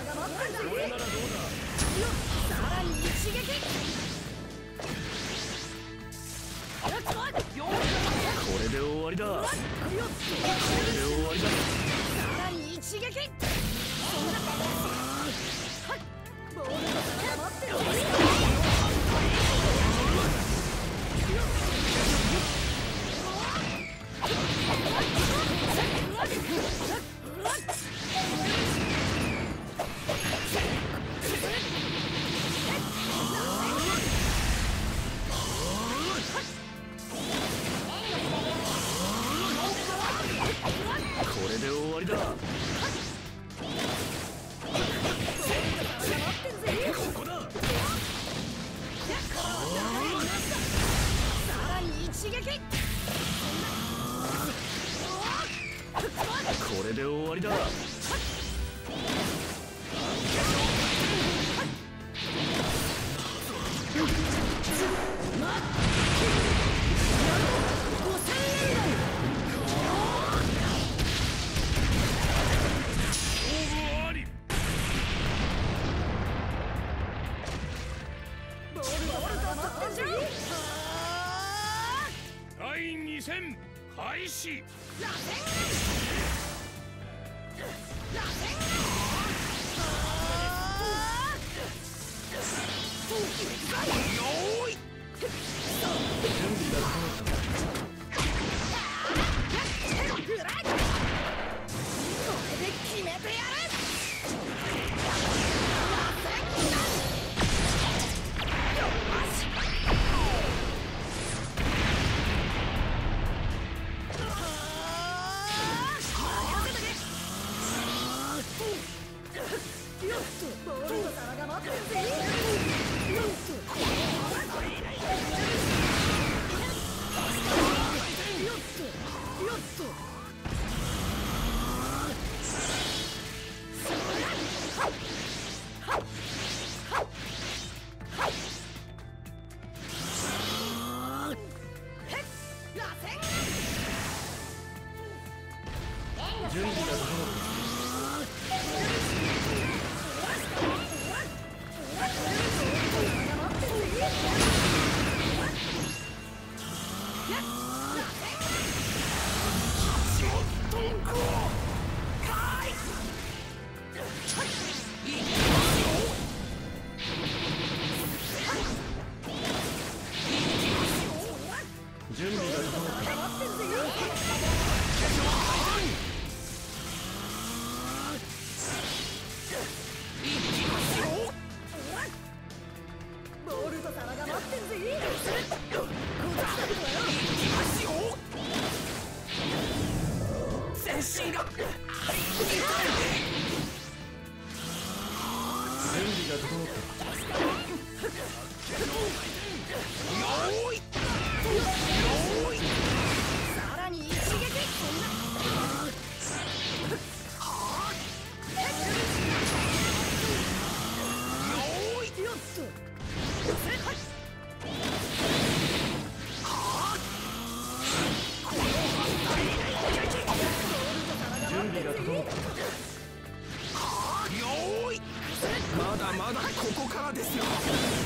俺ならどうだこれで終わりだ。これで終わりだ。一撃。っ。これで終わりだ。2戦開始。螺旋螺旋よ備が。まだまだここからですよ。